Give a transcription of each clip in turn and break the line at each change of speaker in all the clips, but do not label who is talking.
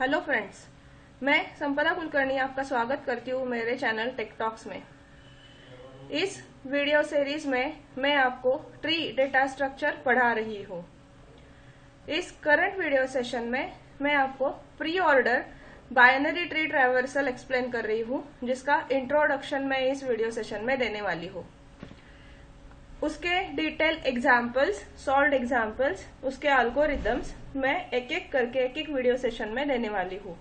Hello friends मैं संपदा कुलकर्णी आपका स्वागत करती हूँ मेरे चैनल टेकटॉक्स में। इस वीडियो सीरीज़ में मैं आपको ट्री डेटा स्ट्रक्चर पढ़ा रही हूँ। इस करंट वीडियो सेशन में मैं आपको pre order binary tree traversal explain कर रही हूँ, जिसका इंट्रोडक्शन मैं इस वीडियो सेशन में देने वाली हूँ। उसके डिटेल एग्जाम्पल्स सॉल्व एग्जाम्पल्स उसके अल्गोरिदम्स मैं एक एक करके एक एक वीडियो सेशन में देने वाली हूँ।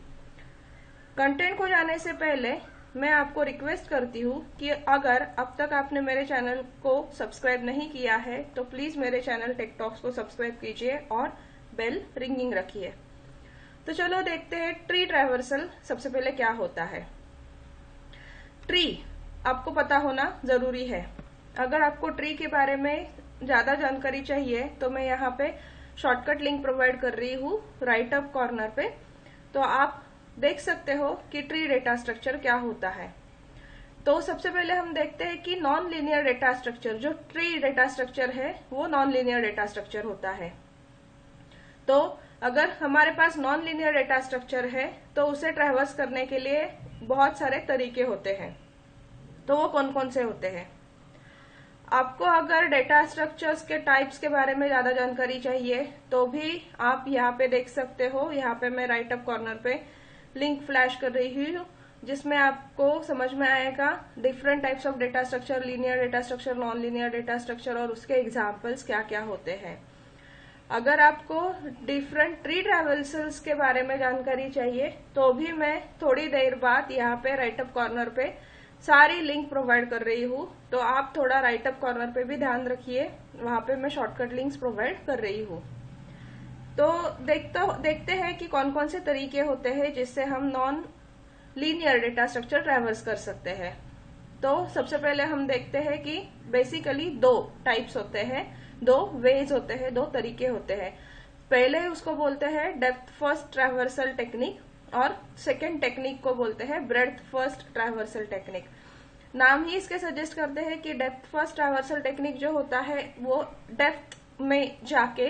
कंटेंट को जाने से पहले मैं आपको रिक्वेस्ट करती हूँ कि अगर अब तक आपने मेरे चैनल को सब्सक्राइब नहीं किया है तो प्लीज़ मेरे चैनल टेकटॉक्स को सब्सक्राइब कीजिए और बेल रिंगिंग रखिए। तो चलो देखते हैं ट्री ट्रेवर्सल सबसे पहले क्या होता है। ट्री आपको पता होना ज़रूरी है। अगर आपको ट्री के बारे में ज़्यादा जानकारी चाहिए तो मैं यहाँ पे शॉर्टकट लिंक प्रोवाइड कर रही हूँ राइट अप कॉर्नर पे। तो आप देख सकते हो कि ट्री डेटा स्ट्रक्चर क्या होता है। तो सबसे पहले हम देखते हैं कि नॉन लीनियर डेटा स्ट्रक्चर जो ट्री डेटा स्ट्रक्चर है, वो नॉन लीनियर डेटा स्ट्रक्चर होता है। तो अगर हमारे पास नॉन लीनियर डेटा स्ट्रक्चर है तो उसे ट्रेवर्स करने के लिए बहुत सारे तरीके होते हैं। तो वो कौन कौन से होते हैं? आपको अगर डेटा स्ट्रक्चर्स के टाइप्स के बारे में ज़्यादा जानकारी चाहिए तो भी आप यहाँ पे देख सकते हो। यहाँ पे मैं राइट अप कॉर्नर पे लिंक फ्लैश कर रही हूँ, जिसमें आपको समझ में आएगा different types of data structure linear data structure non linear data structure और उसके एग्जाम्पल्स क्या क्या होते हैं। अगर आपको डिफरेंट ट्री ट्रेवल्सल्स के बारे में जानकारी चाहिए तो भी मैं थोड़ी देर बाद यहाँ पे राइट अप कॉर्नर पे सारी लिंक प्रोवाइड कर रही हूँ। तो आप थोड़ा राइट अप कॉर्नर पे भी ध्यान रखिए। वहाँ पे मैं शॉर्टकट लिंक्स प्रोवाइड कर रही हूँ। तो देखते देखते हैं कि कौन कौन से तरीके होते हैं जिससे हम non linear data structure traverse कर सकते हैं। तो सबसे पहले हम देखते हैं कि बेसिकली दो टाइप्स होते हैं, दो वेज होते हैं, दो तरीके होते हैं। पहले उसको बोलते हैं डेप्थ फ़र्स्ट ट्रेवर्सल टेक्निक और सेकेंड टेक्निक को बोलते हैं ब्रेथ फ़र्स्ट ट्रावर्सल टेक्निक नाम ही इसके सजेस्ट करते हैं कि डेप्थ फ़र्स्ट ट्रावर्सल टेक्निक जो होता है, वो डेप्थ में जाके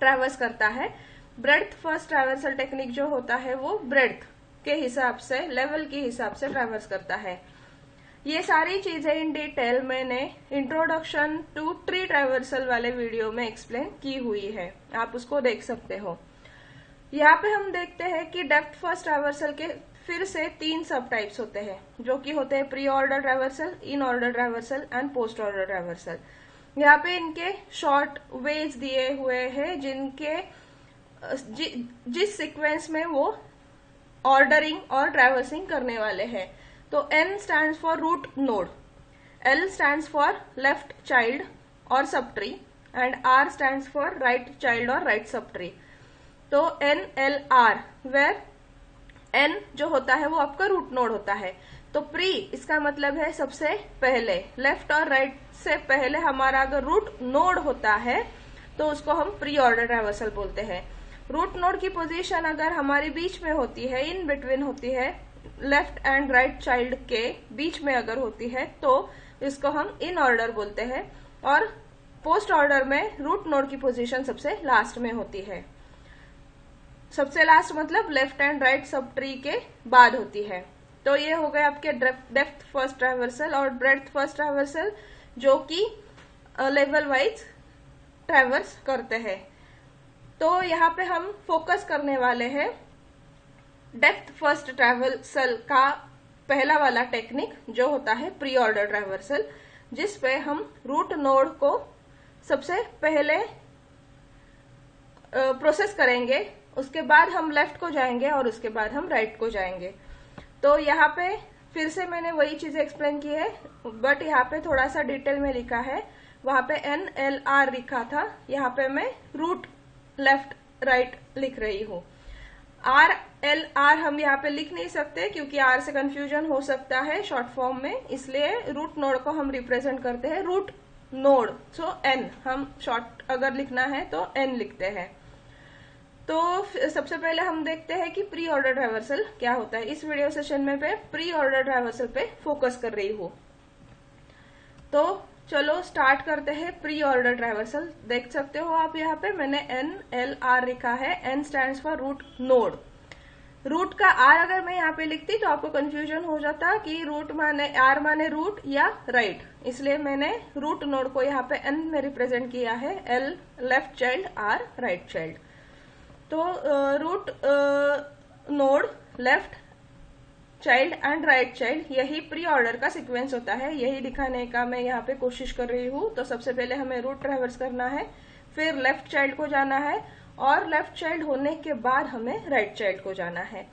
ट्रेवर्स करता है। ब्रेथ फ़र्स्ट ट्रावर्सल टेक्निक जो होता है, वो ब्रेथ के हिसाब से लेवल के हिसाब से ट्रेवर्स करता है। ये सारी चीज़ें इन डिटेल मैंने इंट्रोडक्शन टू ट्री ट्रेवर्सल वाले वीडियो में एक्सप्लेन की हुई है। आप उसको देख सकते हो। यहाँ पे हम देखते हैं कि डेप्थ फ़र्स्ट ट्रावर्सल के फिर से तीन सब टाइप्स होते हैं जो कि होते हैं pre order traversal in order traversal and post order traversal यहाँ पे इनके शॉर्ट वेज दिए हुए हैं जिनके जि, जिस सीक्वेंस में वो ऑर्डरिंग और ट्रेवर्सिंग करने वाले हैं। तो N stand for root node L stand for left child और sub tree and R stand for right child और राइट सब ट्री तो N L R where N जो होता है वो आपका रूट नोड होता है। तो प्री इसका मतलब है सबसे पहले लेफ़्ट और राइट से पहले हमारा अगर रूट नोड होता है तो उसको हम प्री ऑर्डर ट्रेवर्सल बोलते हैं। रूट नोड की पोजीशन अगर हमारे बीच में होती है इन बिटवीन होती है लेफ़्ट एंड राइट चाइल्ड के बीच में अगर होती है तो इसको हम इन ऑर्डर बोलते हैं। और पोस्ट ऑर्डर में रूट नोड की पोजीशन सबसे लास्ट में होती है। सबसे लास्ट मतलब left and right sub tree के बाद होती है। तो ये हो गए आपके डेप्थ फ़र्स्ट ट्रेवर्सल और ब्रेथ फ़र्स्ट ट्रेवर्सल जो कि लेवल वाइज ट्रेवर्स करते हैं। तो यहाँ पे हम फोकस करने वाले हैं डेप्थ फ़र्स्ट ट्रेवर्सल का पहला वाला टेक्निक जो होता है प्री ऑर्डर ट्रेवर्सल जिस पे हम रूट नोड को सबसे पहले प्रोसेस करेंगे। उसके बाद हम लेफ़्ट को जाएँगे और उसके बाद हम राइट को जाएँगे। तो यहाँ पे फिर से मैंने वही चीज़ें एक्सप्लेन की है बट यहाँ पे थोड़ा सा डिटेल में लिखा है। वहाँ पे एन एल आर लिखा था, यहाँ पे मैं रूट लेफ़्ट राइट लिख रही हूँ। आर एल आर हम यहाँ पे लिख नहीं सकते, क्योंकि आर से कंफ्यूजन हो सकता है शॉर्ट फॉर्म में, इसलिए रूट नोड को हम रिप्रेजेंट करते हैं रूट नोड सो एन हम शॉर्ट अगर लिखना है तो एन लिखते हैं। तो सबसे पहले हम देखते हैं कि प्री ऑर्डर ट्रावर्सल क्या होता है। इस वीडियो सेशन में पे प्री ऑर्डर ट्रावर्सल पे फोकस कर रही हूँ। तो चलो स्टार्ट करते हैं प्री ऑर्डर ट्रावर्सल देख सकते हो आप यहाँ पे मैंने एन एल आर लिखा है। N stand for root node root का आर अगर मैं यहाँ पे लिखती तो आपको कंफ्यूजन हो जाता कि रूट माने आर माने रूट या राइट right. इसलिए मैंने रूट नोड को यहाँ पे एन में रिप्रेजेंट किया है। L left child R right child तो root node left child and right child यही प्री ऑर्डर का सीक्वेंस होता है। यही दिखाने का मैं यहाँ पे कोशिश कर रही हूँ। तो सबसे पहले हमें रूट ट्रेवर्स करना है, फिर लेफ़्ट चाइल्ड को जाना है और लेफ़्ट चाइल्ड होने के बाद हमें राइट right चाइल्ड को जाना है।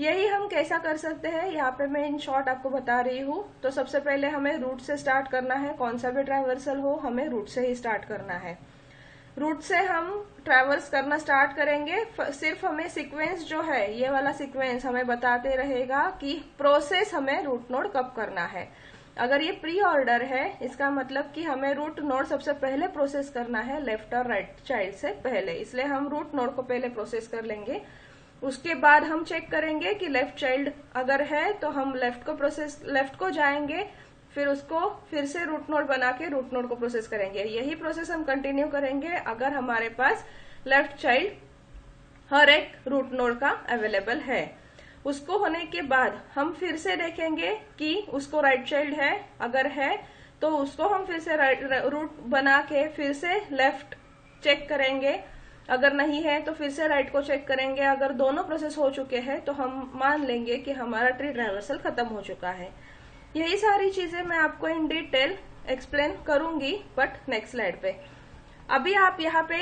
यही हम कैसा कर सकते हैं? यहाँ पे मैं इन शॉर्ट आपको बता रही हूँ। तो सबसे पहले हमें रूट से स्टार्ट करना है। कौन सा भी ट्रेवर्सल हो, हमें रूट से ही स्टार्ट करना है। रूट से हम ट्रेवल्स करना स्टार्ट करेंगे। सिर्फ़ हमें सीक्वेंस जो है, ये वाला सीक्वेंस हमें बताते रहेगा कि प्रोसेस हमें रूट नोड कब करना है। अगर ये प्री ऑर्डर है, इसका मतलब कि हमें रूट नोड सबसे पहले प्रोसेस करना है लेफ़्ट और राइट चाइल्ड से पहले। इसलिए हम रूट नोड को पहले प्रोसेस कर लेंगे। उसके बाद हम चेक करेंगे कि लेफ़्ट चाइल्ड अगर है तो हम लेफ़्ट को प्रोसेस लेफ़्ट को जाएँगे। फिर उसको फिर से रूट नोड बना के रूट नोड को प्रोसेस करेंगे। यही प्रोसेस हम कंटिन्यू करेंगे अगर हमारे पास लेफ़्ट चाइल्ड हर एक रूट नोड का अवेलेबल है। उसको होने के बाद हम फिर से देखेंगे कि उसको राइट right चाइल्ड है, अगर है तो उसको हम फिर से राइट रूट बना के फिर से लेफ़्ट चेक करेंगे। अगर नहीं है तो फिर से राइट को चेक करेंगे। अगर दोनों प्रोसेस हो चुके हैं तो हम मान लेंगे कि हमारा ट्री ट्राइवर्सल खत्म हो चुका है। यही सारी चीज़ें मैं आपको इन डिटेल एक्सप्लेन करूँगी बट नेक्स्ट स्लाइड पे। अभी आप यहाँ पे,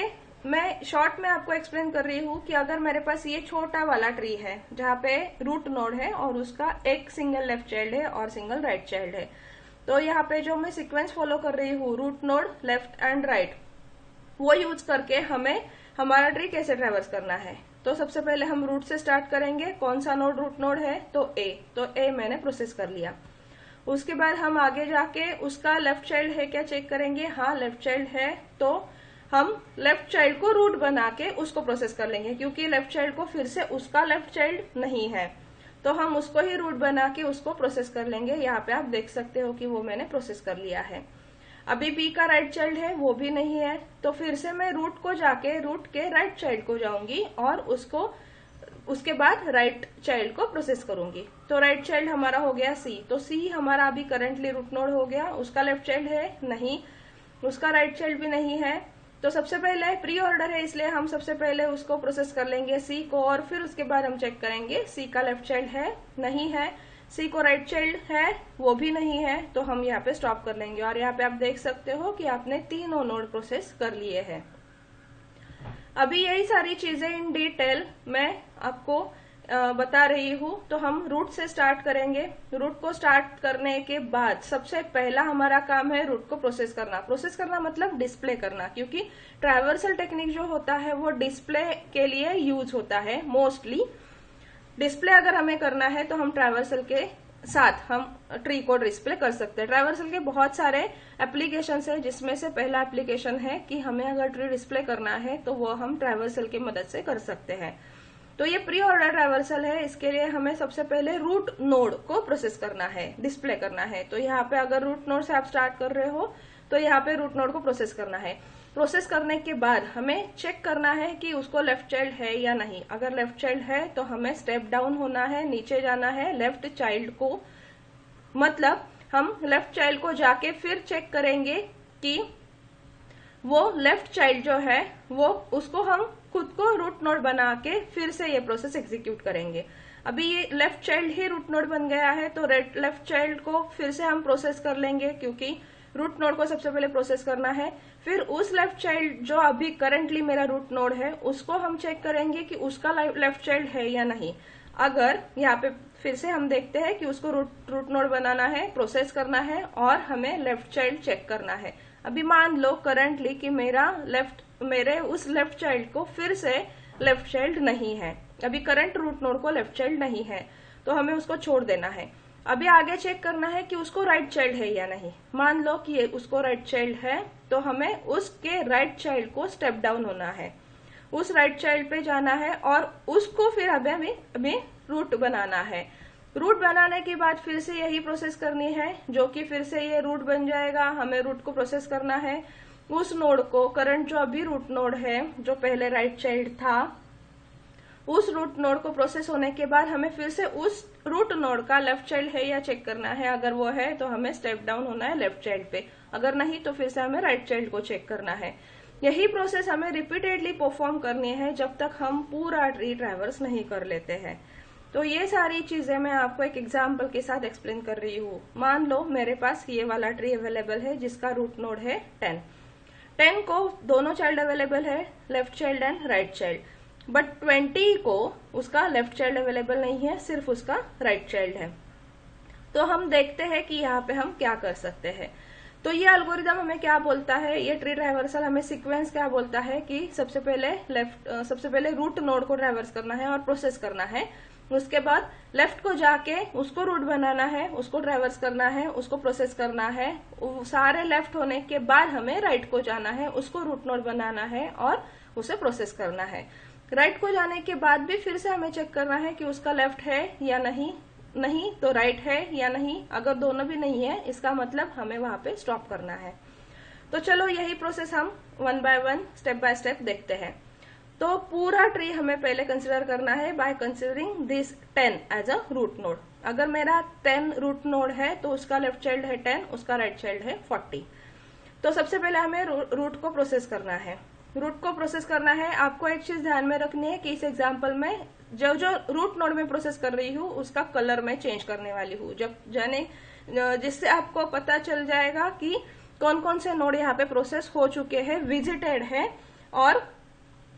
मैं शॉर्ट में आपको एक्सप्लेन कर रही हूँ कि अगर मेरे पास ये छोटा वाला ट्री है, जहाँ पे रूट नोड है और उसका एक सिंगल लेफ़्ट चाइल्ड है और सिंगल राइट right चाइल्ड है तो यहाँ पे जो मैं सीक्वेंस फॉलो कर रही हूँ root node left and right वो यूज़ करके हमें, हमारा ट्री कैसे ट्रेवर्स करना है? तो सबसे पहले हम रूट से स्टार्ट करेंगे, कौन सा नोड रूट नोड है? तो ए तो ए मैंने प्रोसेस कर लिया। उसके बाद हम आगे जाके उसका लेफ़्ट चाइल्ड है, क्या चेक करेंगे? हाँ लेफ़्ट चाइल्ड है तो हम लेफ़्ट चाइल्ड को रूट बना के उसको प्रोसेस कर लेंगे, क्योंकि लेफ़्ट चाइल्ड को फिर से उसका लेफ़्ट चाइल्ड नहीं है। तो हम उसको ही रूट बना के उसको प्रोसेस कर लेंगे। यहाँ पे आप देख सकते हो कि वो मैंने प्रोसेस कर लिया है। अभी बी का राइट चाइल्ड है, वो भी नहीं है तो फिर से मैं रूट को जाके रूट के राइट चाइल्ड को जाऊँगी और उसको उसके बाद राइट चाइल्ड को प्रोसेस करूँगी। तो राइट चाइल्ड हमारा हो गया सी तो सी हमारा अभी करंटली रूट नोड हो गया। उसका लेफ़्ट चाइल्ड है? नहीं। उसका राइट चाइल्ड भी नहीं है। तो सबसे पहले प्री ऑर्डर है, इसलिए हम सबसे पहले उसको प्रोसेस कर लेंगे सी को और फिर उसके बाद हम चेक करेंगे सी का लेफ़्ट चाइल्ड है, नहीं है। सी को राइट चाइल्ड है, वो भी नहीं है। तो हम यहाँ पे स्टॉप कर लेंगे। और यहाँ पे आप देख सकते हो कि आपने तीनों नोड प्रोसेस कर लिए हैं। अभी यही सारी चीज़ें इन डिटेल मैं आपको बता रही हूँ। तो हम रूट से स्टार्ट करेंगे। रूट को स्टार्ट करने के बाद सबसे पहला हमारा काम है रूट को प्रोसेस करना। प्रोसेस करना मतलब डिस्प्ले करना, क्योंकि ट्राइवर्सल टेक्निक जो होता है वो डिस्प्ले के लिए यूज़ होता है मोस्टली डिस्प्ले अगर हमें करना है तो हम ट्राइवर्सल के साथ हम ट्री को डिस्प्ले कर सकते हैं। ट्राइवर्सल के बहुत सारे एप्लीकेशन है, जिसमें से पहला एप्लीकेशन है कि हमें अगर ट्री डिस्प्ले करना है तो वो हम ट्राइवर्सल की मदद से कर सकते हैं। तो ये प्री ऑर्डर ट्राइवर्सल है, इसके लिए हमें सबसे पहले रूट नोड को प्रोसेस करना है डिस्प्ले करना है। तो यहाँ पे अगर रूट नोड से आप स्टार्ट कर रहे हो तो यहाँ पे रूट नोड को प्रोसेस करना है। प्रोसेस करने के बाद हमें चेक करना है कि उसको लेफ़्ट चाइल्ड है या नहीं। अगर लेफ़्ट चाइल्ड है तो हमें स्टेप डाउन होना है, नीचे जाना है, लेफ़्ट चाइल्ड को। मतलब हम लेफ़्ट चाइल्ड को जाके फिर चेक करेंगे कि वो लेफ़्ट चाइल्ड जो है, वो उसको हम खुद को रूट नोड बना के फिर से ये प्रोसेस एग्जीक्यूट करेंगे। अभी ये लेफ़्ट चाइल्ड ही रूट नोड बन गया है तो लेफ़्ट चाइल्ड को फिर से हम प्रोसेस कर लेंगे, क्योंकि रूट नोड को सबसे पहले प्रोसेस करना है। फिर उस लेफ़्ट चाइल्ड जो अभी करंटली मेरा रूट नोड है, उसको हम चेक करेंगे कि उसका लेफ़्ट चाइल्ड है या नहीं। अगर यहाँ पे फिर से हम देखते हैं कि उसको रूट रूट नोड बनाना है प्रोसेस करना है और हमें लेफ़्ट चाइल्ड चेक करना है। अभी मान लो करंटली कि मेरा लेफ़्ट मेरे उस लेफ़्ट चाइल्ड को फिर से लेफ़्ट चाइल्ड नहीं है। अभी करंट रूट नोड को लेफ़्ट चाइल्ड नहीं है तो हमें उसको छोड़ देना है। अभी आगे चेक करना है कि उसको राइट चाइल्ड है या नहीं। मान लो कि उसको राइट चाइल्ड है तो हमें उसके राइट चाइल्ड को स्टेप डाउन होना है। उस राइट चाइल्ड पे जाना है और उसको फिर हमें अभी अभी रूट बनाना है। रूट बनाने के बाद फिर से यही प्रोसेस करनी है, जो कि फिर से ये रूट बन जाएगा। हमें रूट को प्रोसेस करना है। उस नोड को करंट जो अभी रूट नोड है, जो पहले राइट चाइल्ड था उस रूट नोड को प्रोसेस होने के बाद हमें फिर से उस रूट नोड का लेफ़्ट चाइल्ड है या चेक करना है। अगर वो है तो हमें स्टेप डाउन होना है लेफ़्ट चाइल्ड पे। अगर नहीं तो फिर से हमें राइट right चाइल्ड को चेक करना है। यही प्रोसेस हमें रिपीटेडली परफॉर्म करनी है जब तक हम पूरा ट्री ट्रैवर्स नहीं कर लेते हैं। तो ये सारी चीज़ें मैं आपको एक एग्ज़ाम्पल के साथ एक्सप्लेन कर रही हूँ। मान लो, मेरे पास ये वाला ट्री अवेलेबल है, जिसका रूट नोड है टेन टेन को दोनों चाइल्ड अवेलेबल है left child and right child but twenty को उसका लेफ़्ट चाइल्ड अवेलेबल नहीं है, सिर्फ़ उसका राइट right चाइल्ड है। तो हम देखते हैं कि यहाँ पे हम क्या कर सकते हैं। तो ये अल्गोरिदम हमें क्या बोलता है? ये ट्री ड्राइवर्सल हमें सीक्वेंस क्या बोलता है कि सबसे पहले लेफ़्ट सबसे पहले रूट नोड को ड्राइवर्स करना है और प्रोसेस करना है। उसके बाद लेफ़्ट को जाके उसको रूट बनाना है, उसको ट्रेवर्स करना है, उसको प्रोसेस करना है। सारे लेफ़्ट होने के बाद हमें राइट को जाना है, उसको रूट नोड बनाना है और उसे प्रोसेस करना है। राइट को जाने के बाद भी फिर से हमें चेक करना है कि उसका लेफ़्ट है या नहीं। नहीं तो राइट है या नहीं। अगर दोनों भी नहीं है, इसका मतलब हमें वहाँ पे स्टॉप करना है। तो चलो, यही प्रोसेस हम one by one step by step देखते हैं। तो पूरा ट्री हमें पहले कंसिडर करना है by considering this ten as a root node अगर मेरा टेन रूट नोड है तो उसका लेफ़्ट चाइल्ड है टेन उसका राइट चाइल्ड है फोर्टी तो सबसे पहले हमें रूट को प्रोसेस करना है। रूट को प्रोसेस करना है। आपको एक चीज़ ध्यान में रखनी है कि इस एग्ज़ाम्पल में जो जो रूट नोड में प्रोसेस कर रही हूँ, उसका कलर मैं चेंज करने वाली हूँ। जब जाने, जिससे आपको पता चल जाएगा कि कौन कौन से नोड यहाँ पे प्रोसेस हो चुके हैं विजिटेड है और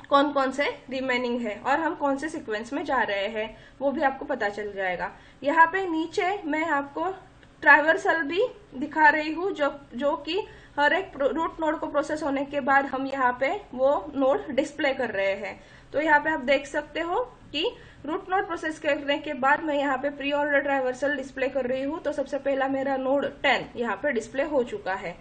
कौन कौन से रिमेनिंग है और हम कौन से सीक्वेंस में जा रहे हैं, वो भी आपको पता चल जाएगा। यहाँ पे नीचे मैं आपको ट्राइवर्सल भी दिखा रही हूँ, जो जो कि हर एक रूट नोड को प्रोसेस होने के बाद हम यहाँ पे वो नोड डिस्प्ले कर रहे हैं। तो यहाँ पे आप देख सकते हो कि रूट नोड प्रोसेस करने के बाद मैं यहाँ पे प्री ऑर्डर ट्राइवर्सल डिस्प्ले कर रही हूँ। तो सबसे पहला मेरा नोड टेन यहाँ पे डिस्प्ले हो चुका है।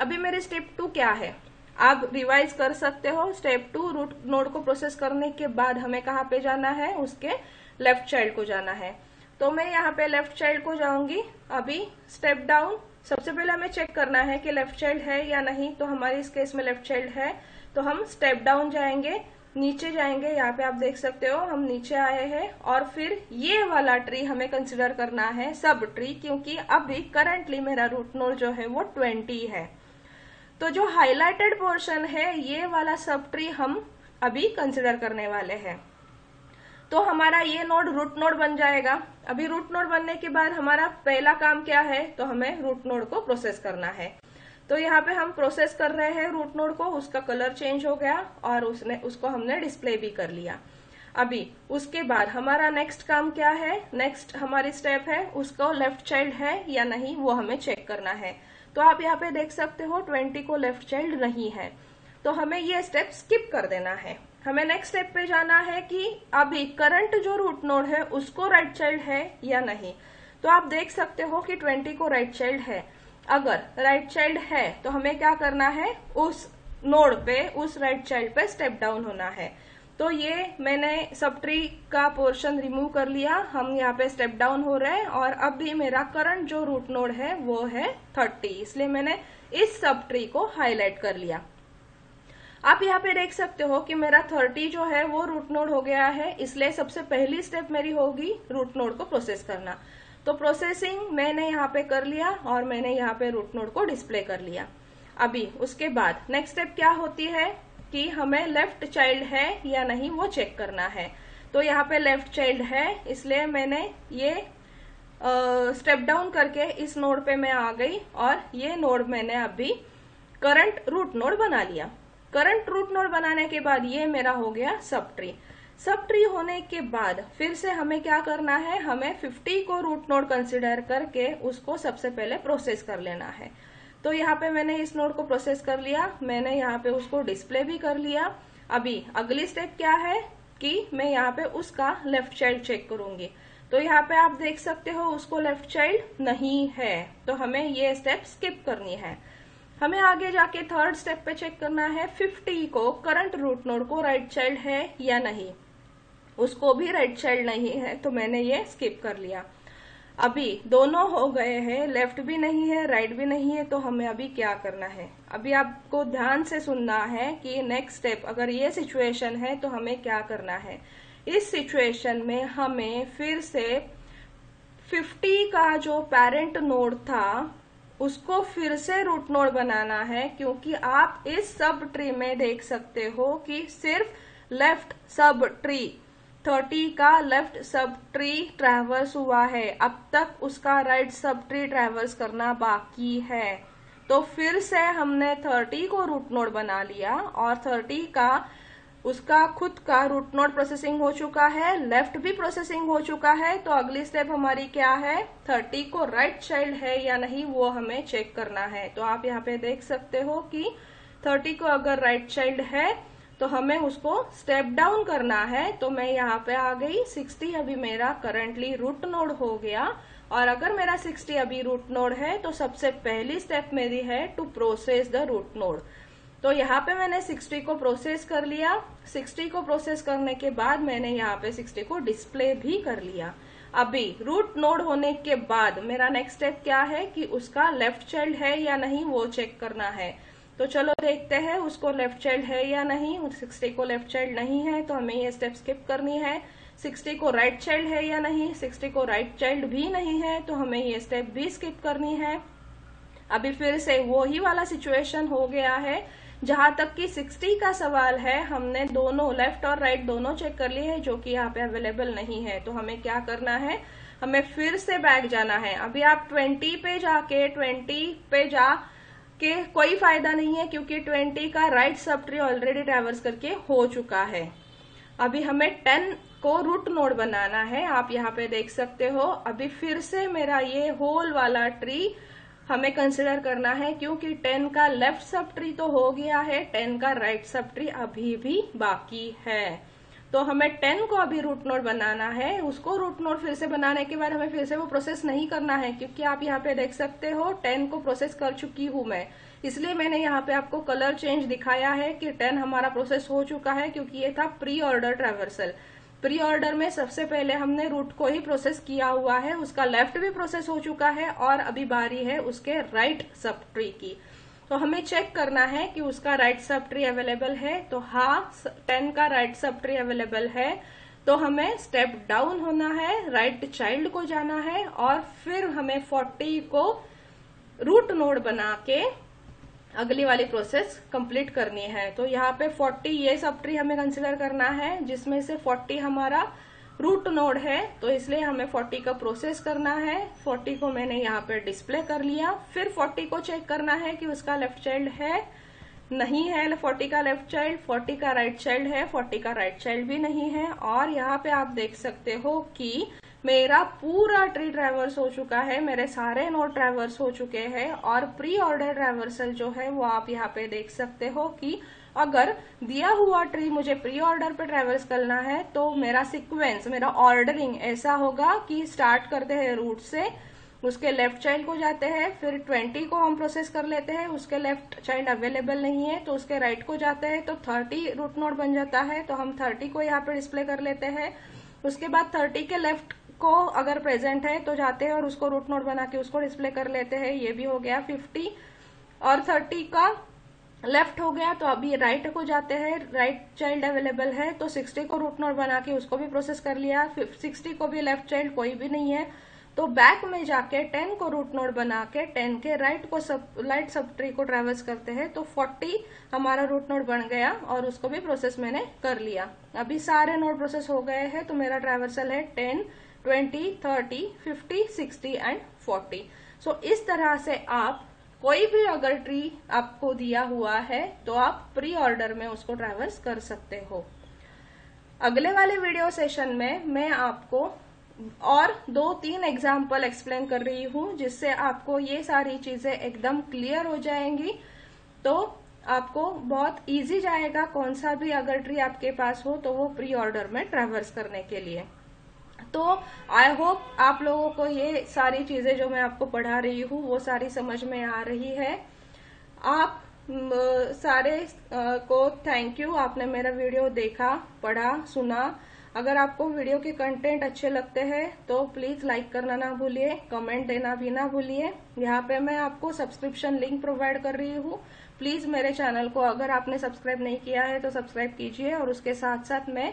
अभी मेरे स्टेप टू क्या है? आप रिवाइज कर सकते हो। स्टेप टू रूट नोड को प्रोसेस करने के बाद हमें कहाँ पे जाना है? उसके लेफ़्ट चाइल्ड को जाना है। तो मैं यहाँ पे लेफ़्ट चाइल्ड को जाऊँगी। अभी स्टेप डाउन सबसे पहले हमें चेक करना है कि लेफ़्ट चाइल्ड है या नहीं। तो हमारे इस केस में लेफ़्ट चाइल्ड है। तो हम स्टेप डाउन जाएँगे, नीचे जाएँगे। यहाँ पे आप देख सकते हो, हम नीचे आए हैं और फिर ये वाला ट्री हमें कंसिडर करना है सब ट्री क्योंकि अभी करंटली मेरा रूट नोड जो है वो ट्वेंटी है। तो जो हाईलाइटेड पोर्शन है, ये वाला सब ट्री हम अभी कंसिडर करने वाले हैं। तो हमारा ये नोड रूट नोड बन जाएगा। अभी रूट नोड बनने के बाद हमारा पहला काम क्या है? तो हमें रूट नोड को प्रोसेस करना है। तो यहाँ पे हम प्रोसेस कर रहे हैं रूट नोड को, उसका कलर चेंज हो गया और उसने, उसको हमने डिस्प्ले भी कर लिया। अभी उसके बाद हमारा नेक्स्ट काम क्या है? नेक्स्ट हमारी स्टेप है, उसको लेफ़्ट चाइल्ड है या नहीं, वो हमें चेक करना है। तो आप यहाँ पे देख सकते हो ट्वेंटी को लेफ़्ट चाइल्ड नहीं है। तो हमें ये स्टेप स्किप कर देना है। हमें नेक्स्ट स्टेप पे जाना है कि अभी करंट जो रूट नोड है, उसको राइट right चाइल्ड है या नहीं। तो आप देख सकते हो कि ट्वेंटी को राइट right चाइल्ड है। अगर राइट right चाइल्ड है तो हमें क्या करना है? उस नोड पे, उस राइट चाइल्ड पे स्टेप डाउन होना है। तो ये मैंने सब ट्री का पोर्शन रिमूव कर लिया। हम यहाँ पे स्टेप डाउन हो रहे हैं और अब भी मेरा करंट जो रूट नोड है, वो है थर्टी इसलिए मैंने इस सब ट्री को हाईलाइट कर लिया। आप यहाँ पे देख सकते हो कि मेरा थर्टी जो है वो रूट नोड हो गया है इसलिए सबसे पहली स्टेप मेरी होगी रूट नोड को प्रोसेस करना। तो प्रोसेसिंग मैंने यहाँ पे कर लिया और मैंने यहाँ पे रूट नोड को डिस्प्ले कर लिया। अभी उसके बाद नेक्स्ट स्टेप क्या होती है कि हमें लेफ़्ट चाइल्ड है या नहीं वो चेक करना है। तो यहाँ पे लेफ़्ट चाइल्ड है इसलिए मैंने ये स्टेप uh, डाउन करके इस नोड पे मैं आ गई और ये नोड मैंने अभी करंट रूट नोड बना लिया। करंट रूट नोड बनाने के बाद ये मेरा हो गया सब ट्री। सब ट्री होने के बाद फिर से हमें क्या करना है? हमें 50 को रूट नोड कंसिडर करके उसको सबसे पहले प्रोसेस कर लेना है। तो यहाँ पे मैंने इस नोड को प्रोसेस कर लिया। मैंने यहाँ पे उसको डिस्प्ले भी कर लिया। अभी अगली स्टेप क्या है कि मैं यहाँ पे उसका लेफ़्ट चाइल्ड चेक करूँगी। तो यहाँ पे आप देख सकते हो उसको लेफ़्ट चाइल्ड नहीं है। तो हमें ये स्टेप स्किप करनी है। हमें आगे जाके थर्ड स्टेप पे चेक करना है 50 को करंट रूट नोड को राइट चाइल्ड है या नहीं? उसको भी राइट चाइल्ड नहीं है तो मैंने ये स्किप कर लिया। अभी दोनों हो गए हैं लेफ़्ट भी नहीं है राइट भी नहीं है तो हमें अभी क्या करना है? अभी आपको ध्यान से सुनना है कि नेक्स्ट स्टेप अगर ये सिचुएशन है तो हमें क्या करना है? इस सिचुएशन में हमें फिर से 50 का जो पेरेंट नोड था उसको फिर से रूट नोड बनाना है, क्योंकि आप इस सब ट्री में देख सकते हो कि सिर्फ़ लेफ़्ट सब ट्री 30 का लेफ़्ट सब ट्री ट्रेवर्स हुआ है। अब तक उसका राइट सब ट्री ट्रेवर्स करना बाकी है। तो फिर से हमने 30 को रूट नोड बना लिया और 30 का उसका खुद का रूट नोड प्रोसेसिंग हो चुका है लेफ़्ट भी प्रोसेसिंग हो चुका है तो अगली स्टेप हमारी क्या है? 30 को राइट right चाइल्ड है या नहीं, वो हमें चेक करना है। तो आप यहाँ पे देख सकते हो कि 30 को अगर राइट right चाइल्ड है तो हमें उसको स्टेप डाउन करना है। तो मैं यहाँ पे आ गई 60 अभी मेरा करंटली रूट नोड हो गया। और अगर मेरा 60 अभी रूट नोड है तो सबसे पहली स्टेप मेरी है to process the root node तो यहाँ पे मैंने 60 को प्रोसेस कर लिया। 60 को प्रोसेस करने के बाद मैंने यहाँ पे 60 को डिस्प्ले भी कर लिया। अभी रूट नोड होने के बाद मेरा नेक्स्ट स्टेप क्या है कि उसका लेफ़्ट चाइल्ड है या नहीं, वो चेक करना है। तो चलो देखते हैं उसको लेफ़्ट चाइल्ड है या नहीं। सिक्सटी को लेफ़्ट चाइल्ड नहीं है तो हमें ये स्टेप स्किप करनी है। सिक्सटी को राइट right चाइल्ड है या नहीं? सिक्सटी को राइट right चाइल्ड भी नहीं है तो हमें ये स्टेप भी स्किप करनी है। अभी फिर से वो ही वाला सिचुएशन हो गया है। जहाँ तक कि 60 का सवाल है, हमने दोनों लेफ़्ट और राइट right दोनों चेक कर लिए हैं, जो कि यहाँ पे अवेलेबल नहीं है। तो हमें क्या करना है? हमें फिर से बैक जाना है। अभी आप 20 पे जाके 20 पे जा के कोई फ़ायदा नहीं है, क्योंकि 20 का राइट सब ट्री ऑलरेडी ट्रेवर्स करके हो चुका है। अभी हमें 10 को रूट नोड बनाना है। आप यहाँ पे देख सकते हो। अभी फिर से मेरा ये होल वाला ट्री हमें कंसिडर करना है, क्योंकि 10 का लेफ़्ट सब ट्री तो हो गया है 10 का राइट सब ट्री अभी भी बाकी है। तो हमें 10 को अभी रूट नोड बनाना है, उसको रूट नोड फिर से बनाने के बाद हमें फिर से वो प्रोसेस नहीं करना है, क्योंकि आप यहाँ पे देख सकते हो 10 को प्रोसेस कर चुकी हूँ मैं। इसलिए मैंने यहाँ पे आपको कलर चेंज दिखाया है कि 10 हमारा प्रोसेस हो चुका है, क्योंकि ये था pre order traversal pre order में सबसे पहले हमने रूट को ही प्रोसेस किया हुआ है, उसका लेफ़्ट भी प्रोसेस हो चुका है और अभी बारी है उसके राइट सब ट्री की। तो हमें चेक करना है कि उसका राइट सब ट्री अवेलेबल है तो हाँ टेन का राइट सब ट्री अवेलेबल है तो हमें स्टेप डाउन होना है राइट right चाइल्ड को जाना है और फिर हमें फोर्टी को रूट नोड बना के अगली वाली प्रोसेस कंप्लीट करनी है। तो यहाँ पे 40 ये सब ट्री हमें कंसिडर करना है, जिसमें से 40 हमारा रूट नोड है। तो इसलिए हमें 40 का प्रोसेस करना है। 40 को मैंने यहाँ पे डिस्प्ले कर लिया। फिर 40 को चेक करना है कि उसका लेफ़्ट चाइल्ड है, नहीं है 40 का लेफ़्ट चाइल्ड 40 का राइट चाइल्ड है 40 का राइट चाइल्ड भी नहीं है। और यहाँ पे आप देख सकते हो कि मेरा पूरा ट्री ट्रेवर्स हो चुका है, मेरे सारे नोट ट्रेवर्स हो चुके हैं और प्री ऑर्डर ट्रेवर्सल जो है वो आप यहाँ पे देख सकते हो कि अगर दिया हुआ ट्री मुझे प्री ऑर्डर पे ट्रेवर्स करना है तो मेरा सिक्वेंस मेरा ऑर्डरिंग ऐसा होगा कि स्टार्ट करते हैं रूट से, उसके लेफ़्ट चाइल्ड को जाते हैं, फिर 20 को हम प्रोसेस कर लेते हैं, उसके लेफ़्ट चाइल्ड अवेलेबल नहीं है तो उसके राइट right को जाते हैं तो 30 रूट नोड बन जाता है तो हम 30 को यहाँ पे डिस्प्ले कर लेते हैं। उसके बाद 30 के लेफ़्ट को अगर प्रेजेंट है तो जाते हैं और उसको रूट नोट बना के उसको डिस्प्ले कर लेते हैं। ये भी हो गया 50 और 30 का लेफ़्ट हो गया तो अभी राइट को जाते हैं। राइट चाइल्ड अवेलेबल है तो 60 को रूट नोट बना के उसको भी प्रोसेस कर लिया। 60 को भी लेफ़्ट चाइल्ड कोई भी नहीं है। तो बैक में जाके 10 को रूट नोड बना के 10 के राइट को सब राइट सब ट्री को ट्रेवर्स करते हैं तो 40 हमारा रूट नोड बन गया और उसको भी प्रोसेस मैंने कर लिया। अभी सारे नोड प्रोसेस हो गए हैं तो मेरा ट्रेवर्सल है 10 20, 30, 50, 60 एंड 40 सो इस तरह से आप कोई भी अगर ट्री आपको दिया हुआ है तो आप प्री ऑर्डर में उसको ट्रेवर्स कर सकते हो। अगले वाले वीडियो सेशन में मैं आपको और दो तीन एग्ज़ाम्पल एक्सप्लेन कर रही हूँ जिससे आपको ये सारी चीज़ें एकदम क्लियर हो जाएँगी। तो आपको बहुत इजी जाएगा कौन सा भी अगर ट्री आपके पास हो तो वो प्री ऑर्डर में ट्रेवर्स करने के लिए। तो आई होप आप लोगों को ये सारी चीज़ें जो मैं आपको पढ़ा रही हूँ, वो सारी समझ में आ रही है। आप सारे को थैंक यू आपने मेरा वीडियो देखा, पढ़ा, सुना। अगर आपको वीडियो के कंटेंट अच्छे लगते हैं तो प्लीज़ लाइक करना ना भूलिए कमेंट देना भी ना भूलिए। यहाँ पे मैं आपको सब्सक्रिप्शन लिंक प्रोवाइड कर रही हूँ। प्लीज़ मेरे चैनल को अगर आपने सब्सक्राइब नहीं किया है तो सब्सक्राइब कीजिए और उसके साथ साथ मैं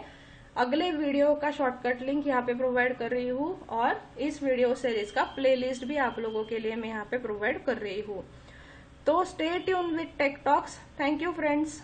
अगले वीडियो का शॉर्टकट लिंक यहाँ पे प्रोवाइड कर रही हूँ और इस वीडियो सीरीज़ का प्लेलिस्ट भी आप लोगों के लिए मैं यहाँ पे प्रोवाइड कर रही हूँ। तो stay tune with TechTalks thank you friends